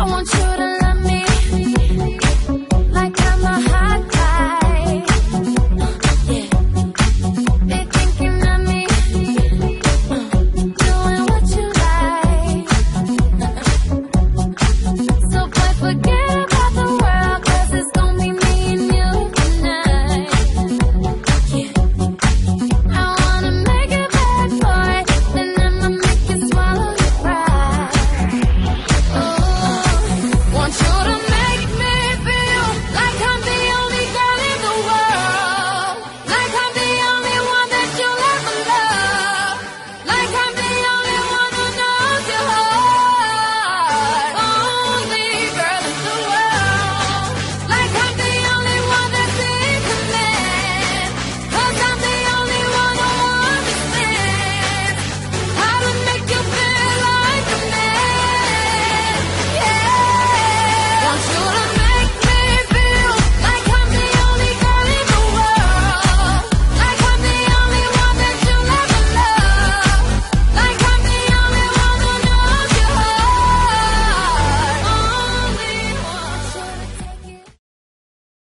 I want you to